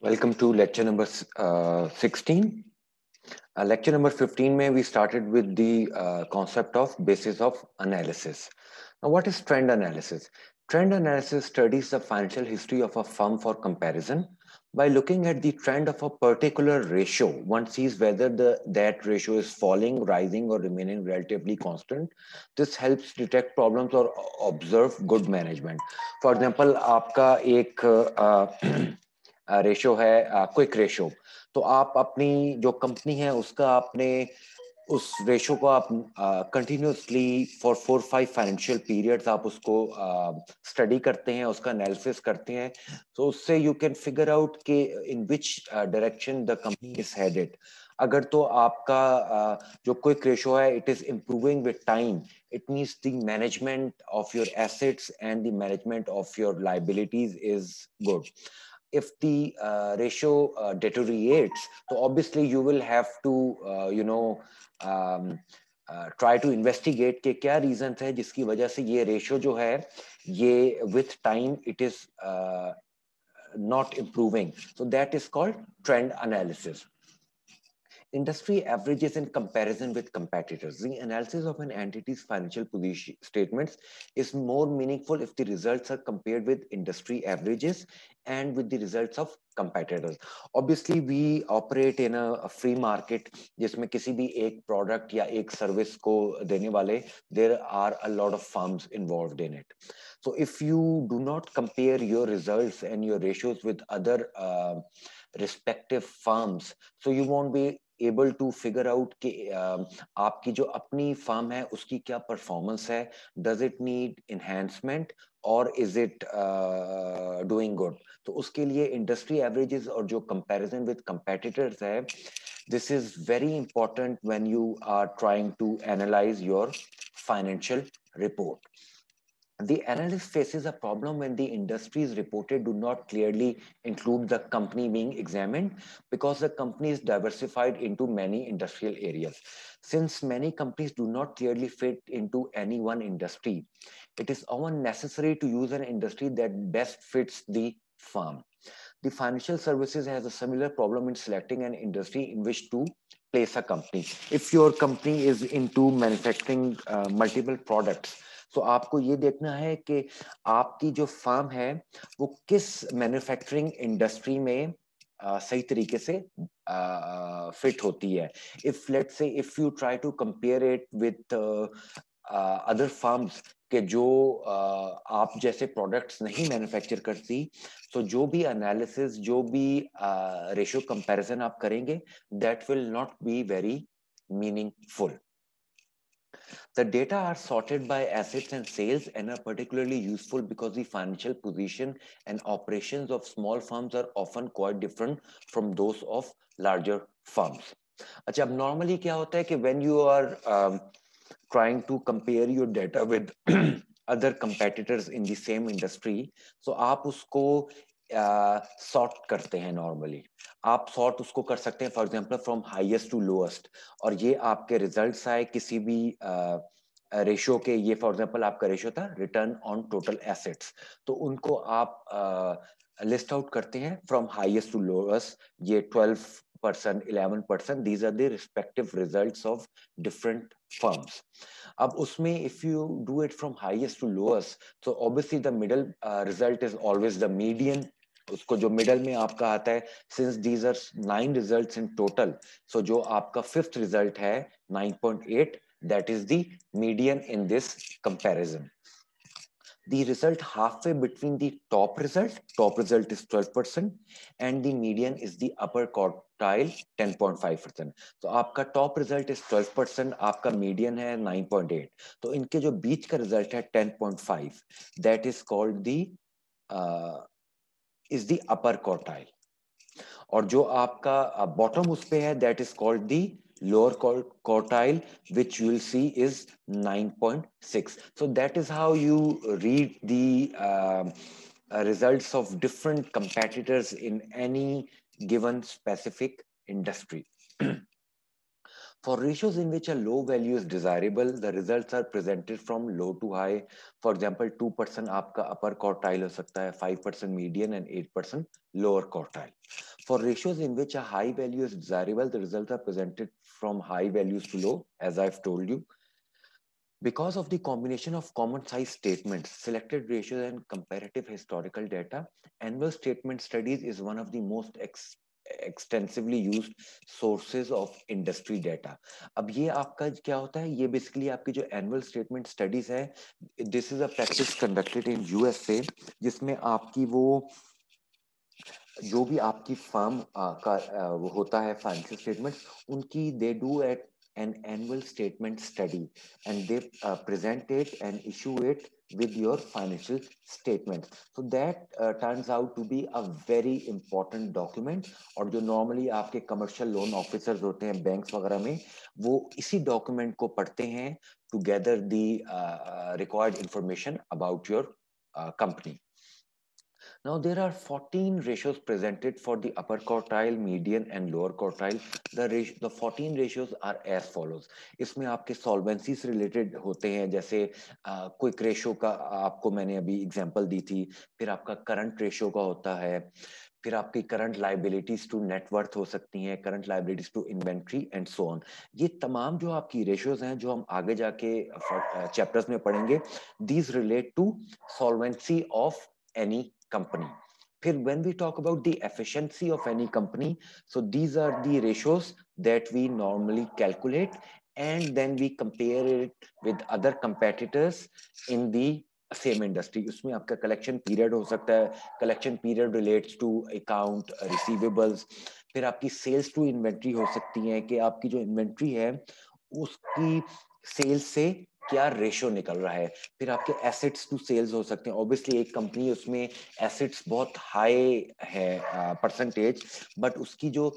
Welcome to lecture number uh, 16. Uh, lecture number 15 may we started with the uh, concept of basis of analysis. Now what is trend analysis? Trend analysis studies the financial history of a firm for comparison by looking at the trend of a particular ratio. One sees whether the, that ratio is falling, rising or remaining relatively constant. This helps detect problems or observe good management. For example, uh, aapka ek ratio है quick ratio तो आप अपनी जो company है उसका आपने उस ratio को आप continuously for four five financial periods आप उसको स्टडी uh, करते हैं उसका एनालिसिस करते हैं। तो उससे यू कैन फिगर आउट के in which direction the company is headed अगर तो आपका uh, जो क्विक रेशो है it is improving with time it means the management of your assets and the management of your liabilities is good if the uh, ratio uh, deteriorates so obviously you will have to uh, you know um, uh, try to investigate के क्या reasons है जिसकी वजह से ये ratio जो है ये with time it is uh, not improving so that is called trend analysis Industry averages in comparison with competitors. The analysis of an entity's financial position statements is more meaningful if the results are compared with industry averages and with the results of competitors. Obviously, we operate in a, a free market जिसमें किसी भी एक product या एक service को देने वाले there are a lot of firms involved in it. So if you do not compare your results and your ratios with other uh, respective firms, so you won't be able to figure out कि आपकी जो अपनी firm है, उसकी क्या performance है? Does it need enhancement और is it doing good तो उसके लिए इंडस्ट्री एवरेजेस और जो कंपैरिजन विद कंपेटिटर्स है this is very important when you are trying to analyse your financial report The analyst faces a problem when the industries reported do not clearly include the company being examined because the company is diversified into many industrial areas. Since many companies do not clearly fit into any one industry, it is often necessary to use an industry that best fits the firm. The financial services has a similar problem in selecting an industry in which to place a company. If your company is into manufacturing uh, multiple products, तो आपको ये देखना है कि आपकी जो firm है वो किस मैन्युफैक्चरिंग इंडस्ट्री में सही तरीके से फिट होती है। If let's say if you try to compare it with other firms के जो uh, आप जैसे प्रोडक्ट्स नहीं मैन्युफैक्चर करती तो जो भी एनालिसिस जो भी रेशियो कंपैरिजन आप करेंगे that will not be very meaningful The data are sorted by assets and sales and are particularly useful because the financial position and operations of small firms are often quite different from those of larger firms. अच्छा अब normally क्या होता है कि when you are um, trying to compare your data with other competitors in the same industry, so आप उसको sort uh, करते हैं नॉर्मली आप सॉर्ट उसको कर सकते हैं for example from highest to lowest और ये आपके रिजल्ट्स आए किसी भी रेशियो uh, के ये फॉर एग्जांपल आपका रेशियो था रिटर्न ऑन टोटल एसेट्स तो उनको आप लिस्ट uh, आउट करते हैं फ्रॉम हाईएस्ट टू लोएस्ट ये 12 percent 11 percent these are the respective results of different firms अब उसमें if you do it from highest to lowest तो obviously the middle result is always the median उसको जो middle में आपका आता है since these are nine results in total so जो आपका फिफ्थ रिज़ल्ट है 9.8 that is the median in this comparison the result halfway between the top result top result is 12% and the median is the upper quartile 10.5% तो आपका top result is 12% आपका median है 9.8 तो इनके जो बीच का रिज़ल्ट है 10.5 that is called the is the upper quartile और जो आपका बॉटम उस पे है that is called the lower quartile which you will see is 9.6 so that is how you read the uh, results of different competitors in any given specific industry For ratios in which a low value is desirable, the results are presented from low to high. For example, 2% आपका upper quartile हो सकता है, 5% median and 8% lower quartile. For ratios in which a high value is desirable, the results are presented from high values to low, as I've told you. Because of the combination of common size statements, selected ratios and comparative historical data, annual statement studies is one of the most ex extensively use sources of industry data अब ये आपका क्या होता है? ये basically आपकी जो annual statement studies है this is a practice conducted in USA जिसमें आपकी वो जो भी आपकी फार्म का आ, होता है फाइनेंशियल स्टेटमेंट उनकी they do at an annual statement study and they present it and issue it with your financial statement so that uh, turns out to be a very important document और जो normally आपके commercial loan officers होते हैं banks वगैरह में वो इसी document को पढ़ते हैं to gather the uh, required information about your uh, company Now there are 14 ratios presented for the upper quartile, median and lower quartile. The, ratio, the 14 ratios are as follows. इसमें आपके solvency से related होते हैं जैसे uh, quick ratio का आपको मैंने अभी example दी थी फिर आपका current ratio का होता है फिर आपकी करंट लाइबिलिटीज टू नेटवर्थ हो सकती हैं current liabilities to inventory and so on ये तमाम जो आपकी रेशियोज हैं जो हम आगे जाके चैप्टर्स में पढ़ेंगे these relate to solvency of any company. when we talk about the efficiency of any company, so these are the ratios that we normally calculate and then we compare it with other competitors in the same industry उसमें आपका collection period हो सकता है collection period relates to account receivables फिर आपकी sales to inventory हो सकती है कि आपकी जो इन्वेंट्री है उसकी सेल्स से क्या रेशो निकल रहा है? फिर आपके एसेट्स टू सेल्स हो सकते हैं। ऑब्वियसली एक कंपनी उसमें एसेट्स बहुत हाई है परसेंटेज बट उसकी जो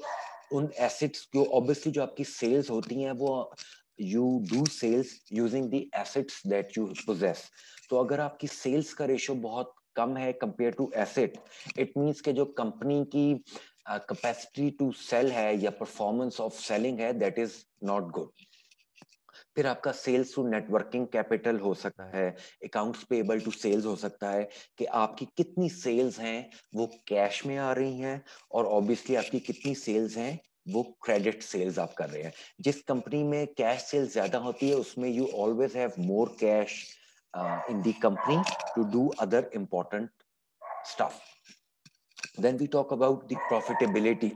उन एसेट्स जो ऑब्वियसली जो आपकी सेल्स होती हैं, वो you do sales using the assets that you possess तो अगर आपकी सेल्स का रेशो बहुत कम है compare to asset it means के जो कंपनी की कैपेसिटी टू सेल है या परफॉर्मेंस ऑफ़ सेलिंग है दैट इज़ नॉट गुड फिर आपका सेल्स टू नेटवर्किंग कैपिटल हो सकता है। अकाउंट्स पेबल टू सेल्स हो सकता है कि आपकी कितनी सेल्स हैं वो कैश में आ रही हैं और ऑब्वियसली आपकी कितनी सेल्स हैं वो क्रेडिट सेल्स आप कर रहे हैं। जिस कंपनी में कैश सेल्स ज़्यादा होती है उसमें you always have more cash in the company to do other important stuff then we talk about the profitability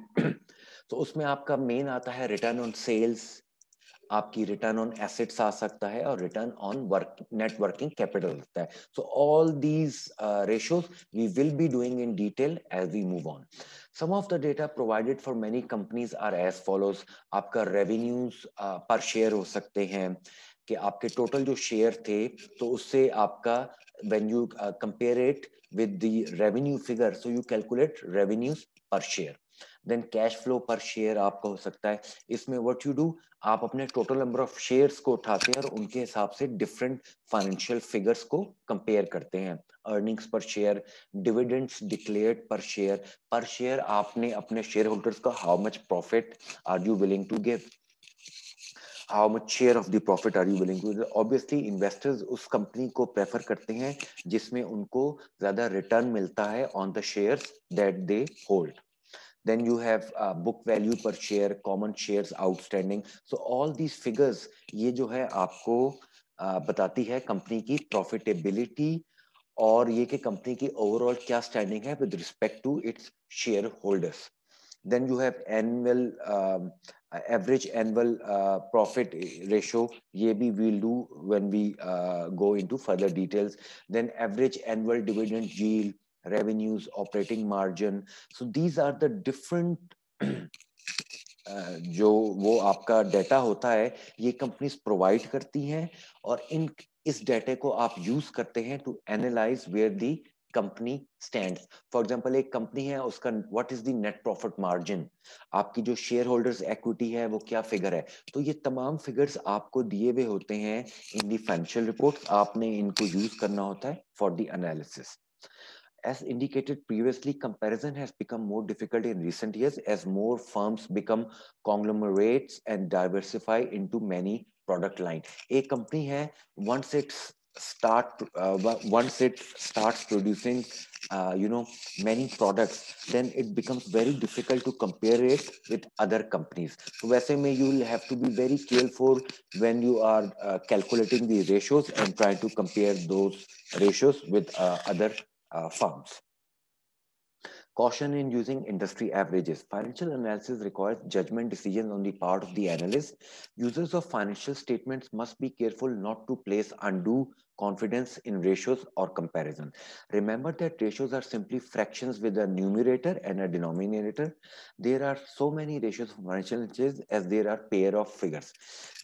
तो उसमें आपका मेन आता है रिटर्न ऑन सेल्स आपकी रिटर्न ऑन एसेट्स आ सकता है और return on work net working capital होता है। So all these ratios we will be doing in detail as we move on some of the data provided for many companies are as follows आपका revenues पर share हो सकते हैं कि आपके total जो शेयर थे तो उससे आपका you uh, compare it with the revenue figure so you calculate revenues per share. Then cash flow पर शेयर आपका हो सकता है। इसमें व्हाट यू डू आप अपने टोटल नंबर ऑफ़ शेयर्स को उठाते हैं और उनके हिसाब से डिफरेंट फाइनेंशियल फिगर्स को कंपेयर करते हैं। अर्निंग्स पर शेयर डिविडेंड्स डिक्लेयर्ड पर शेयर पर शेयर आपने अपने शेयर होल्डर्स का how much profit are you willing to give how much share of the profit are you willing to obviously, investors उस कंपनी को प्रेफर करते हैं जिसमें उनको ज़्यादा रिटर्न मिलता है on the shares that they hold then you have uh, book value per share common shares outstanding so all these figures ये जो है आपको uh, बताती है कंपनी की प्रॉफिटेबिलिटी और ये कि कंपनी की ओवरऑल क्या स्टैंडिंग है with respect to its shareholders then you have annual um, average annual uh, profit ratio ye bhi we'll do when we uh, go into further details then average annual dividend yield revenues, operating margin. So these are the different जो वो आपका data होता है ये companies provide करती हैं और इन इस डेटे को आप यूज़ करते हैं to analyse where the company stand for example एक कंपनी है उसका what is the net profit margin आपकी जो शेयर होल्डर्स इक्विटी है वो क्या फिगर है? तो ये तमाम फिगर्स आपको दिए हुए होते हैं इन दी फाइनेंशियल रिपोर्ट आपने इनको यूज़ करना होता है for the analysis as indicated previously, comparison has become more difficult in recent years as more firms become conglomerates and diversify into many product lines. A company hai, once it's start uh, once it starts producing uh, you know many products then it becomes very difficult to compare it with other companies so vaise you will have to be very careful when you are uh, calculating the ratios and trying to compare those ratios with uh, other uh. Caution in using industry averages. Financial analysis requires judgment decisions on the part of the analyst. Users of financial statements must be careful not to place undue confidence in ratios or comparison. Remember that ratios are simply fractions with a numerator and a denominator. There are so many ratios of financial analysis as there are pair of figures.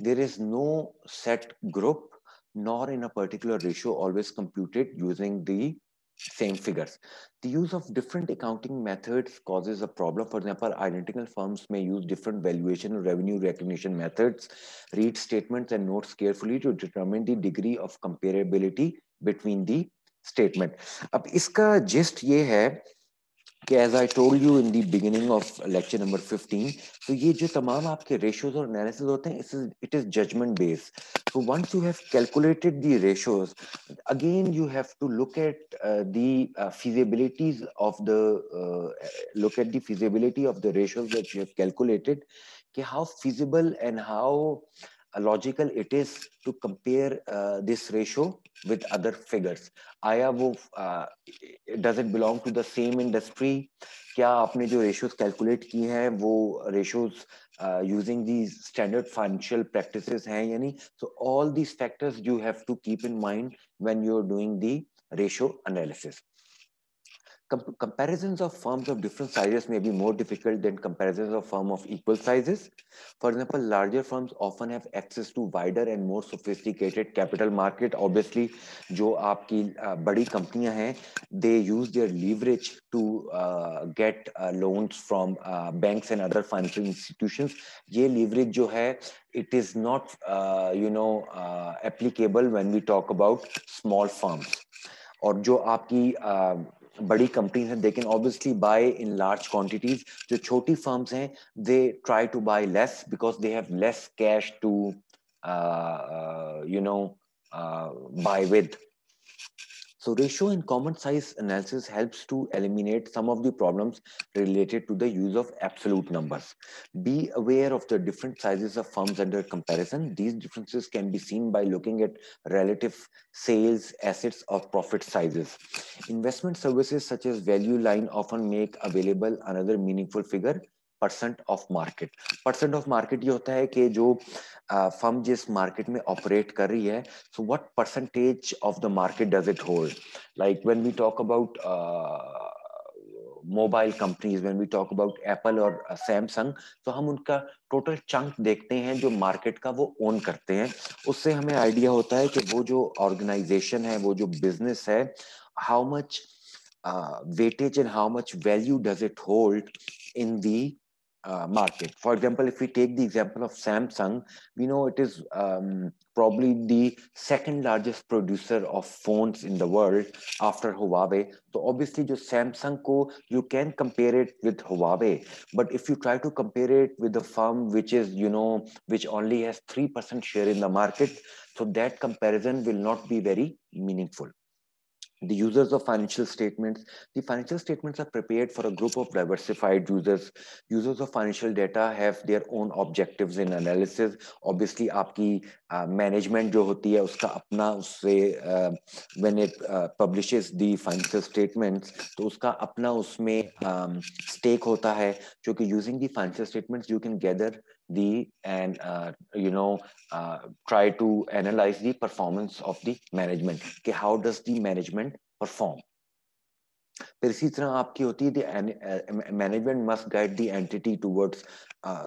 There is no set group nor in a particular ratio always computed using the same figures. The use of different accounting methods causes a problem. For example, identical firms may use different valuation or revenue recognition methods, read statements and notes carefully to determine the degree of comparability between the statement. अब इसका gist ये है कि as I told you in the beginning of lecture number 15 तो ये जो तमाम आपके रेशियोज और एनालिसिस होते हैं it is judgement based so once you have calculated the ratios again you have to look at uh, the uh, feasibilities of the uh, look at the feasibility of the ratios that you have calculated okay, how feasible and how logical it is to compare uh, this ratio with other figures आया वो uh, does it belong to the same industry क्या आपने जो ratios calculate की हैं वो ratios uh, using these standard financial practices हैं या नहीं so all these factors you have to keep in mind when you're doing the ratio analysis Com comparisons of firms of different sizes may be more difficult than comparisons of firms of equal sizes. For example, larger firms often have access to wider and more sophisticated capital market. Obviously, जो आपकी uh, बड़ी कंपनियां हैं, they use their leverage to uh, get uh, loans from uh, banks and other financial institutions. ये leverage जो है, it is not, uh, you know, uh, applicable when we talk about small firms. और जो आपकी uh, बड़ी companies हैं they can obviously buy in large quantities जो छोटी फर्म्स हैं they try to buy less because they have less cash to you know buy with so ratio and common size analysis helps to eliminate some of the problems related to the use of absolute numbers. Be aware of the different sizes of firms under comparison. These differences can be seen by looking at relative sales, assets, or profit sizes. Investment services such as value line often make available another meaningful figure percent of market percent of market ये होता है कि जो firm जिस market में operate कर रही है so what percentage of the market does it hold like when we talk about mobile companies when we talk about Apple और सैमसंग तो हम उनका टोटल चंक देखते हैं जो मार्केट का वो ओन करते हैं। उससे हमें आइडिया होता है कि वो जो ऑर्गेनाइजेशन है, वो जो बिज़नेस है how much weightage and how much value does it hold in the uh, market. For example, if we take the example of Samsung, we know it is um, probably the second largest producer of phones in the world after Huawei. So obviously, just Samsung ko you can compare it with Huawei, but if you try to compare it with a firm which is you know which only has three percent share in the market, so that comparison will not be very meaningful the users of financial statements. The financial statements are prepared for a group of diversified users. Users of financial data have their own objectives in analysis. Obviously, आपकी uh, management जो होती है उसका अपना उससे uh, when it uh, publishes the financial statements तो उसका अपना उसमें um, stake है जो कि using the financial statements you can gather the and uh, you know uh, try to analyze the performance of the management okay, how does the management perform फिर इसी तरह आपकी होती है management must guide the entity towards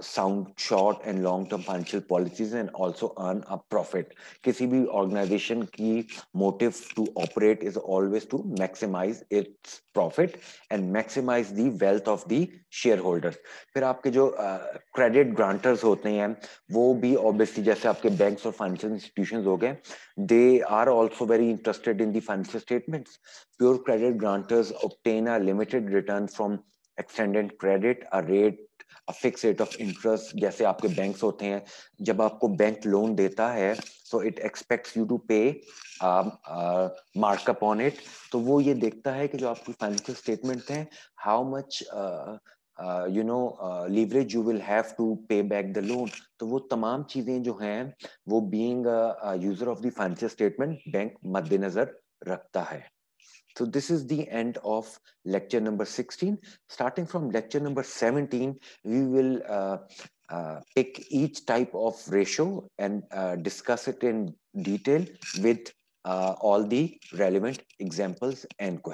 sound short and long term financial policies and also earn a profit किसी भी organisation की motive to operate is always to maximise its profit and maximise the wealth of the shareholders फिर आपके जो credit uh, grantors होते हैं वो भी ऑब्वियसली जैसे आपके बैंक्स और फाइनेंशियल इंस्टीट्यूशन हो गए they are also very interested in the financial statements pure credit grantors obtain a limited return from extended credit, a rate fix rate of interest जैसे आपके बैंक्स होते हैं, जब आपको बैंक लोन देता है so it expects you to pay markup on it तो वो ये देखता है कि जो आपकी फाइनेंशियल स्टेटमेंट है how much you know leverage you will have to pay back the loan तो वो तमाम चीज़ें जो हैं, वो being user of the financial statement bank मद्देनजर रखता है। So this is the end of lecture number 16. Starting from lecture number 17, we will uh, uh, pick each type of ratio and uh, discuss it in detail with uh, all the relevant examples and questions.